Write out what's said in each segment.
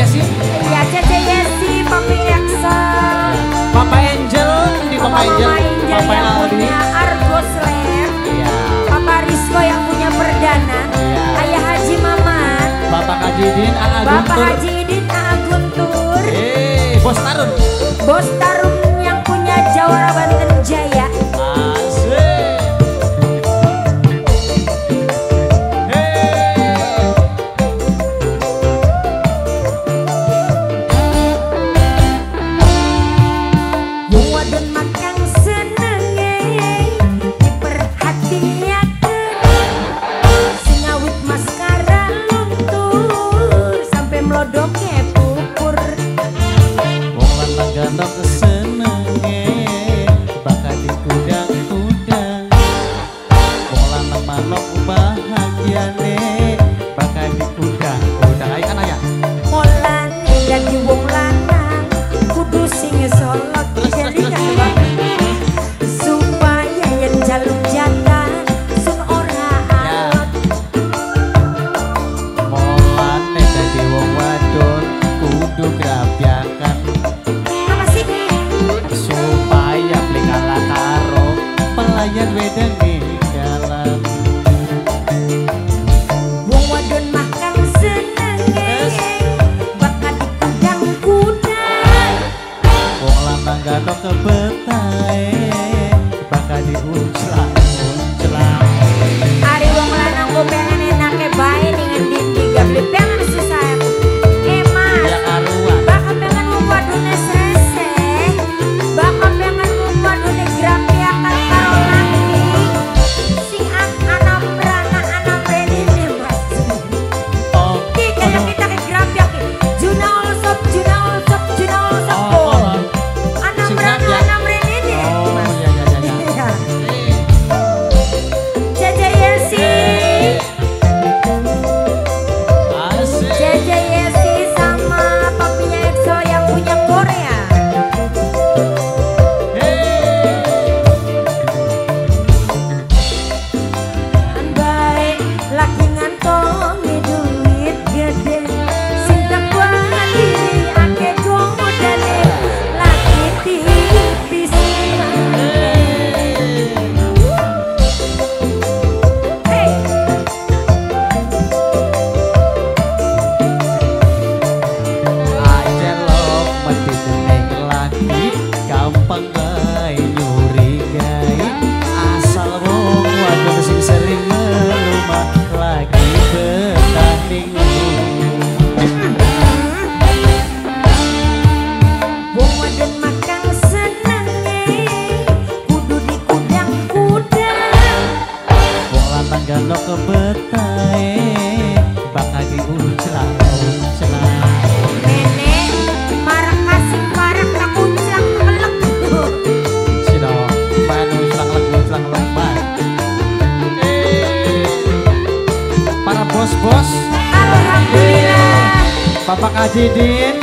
Yesi? Iya, Cece Yesi, papa Jackson. Papa Angel, di Papa, Papa Angel. Angel yang Aldi. punya Argo Slam. Iya. Papa Rizko yang punya Perdana. Iya. Ayah Haji Mamat. Bapak Haji Idin, A.A. Guntur. Bapak Haji Idin, A.A. Guntur. Eh, Bos Tarun. Bos Tarun yang punya Jawara Bantu. layan wedenge dalam. Makan dikudang-kudang Bapak Ajidin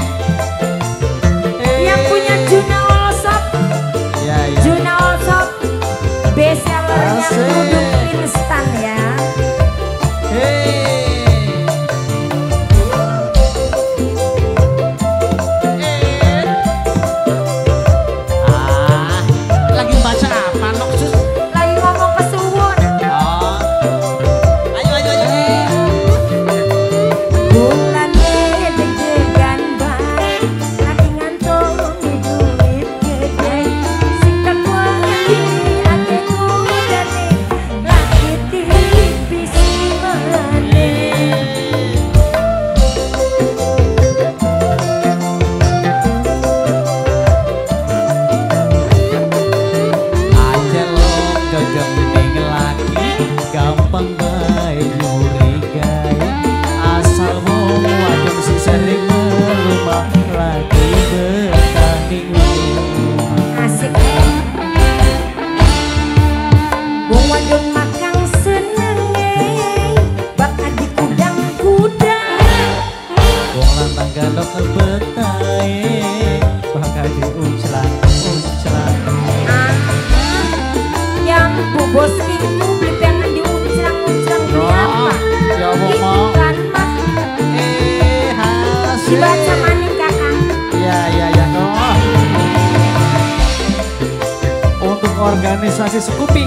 organisasi Sekupi.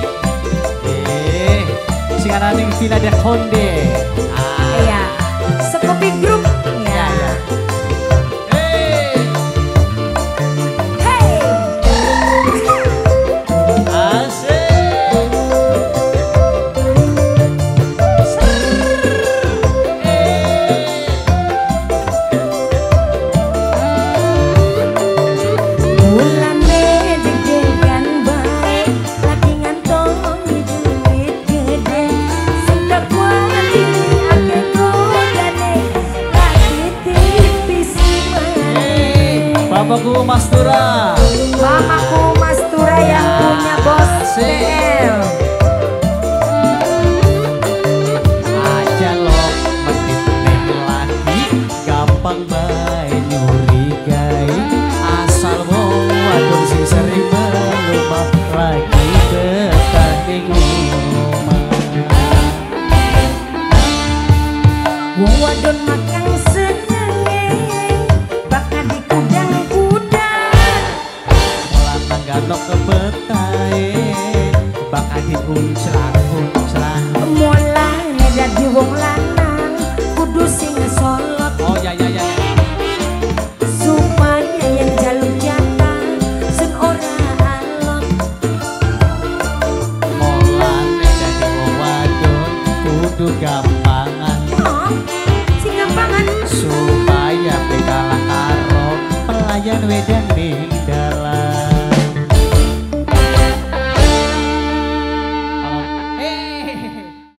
Eh, sing anane Villa de Conde. Ah. Iya. Sekupi Group Tura Mamaku Mas Tura yang punya bos BL with them